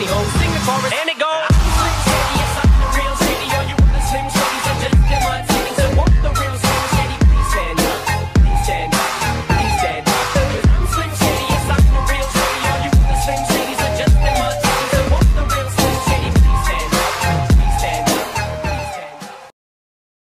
pantyhose. Sing the chorus and it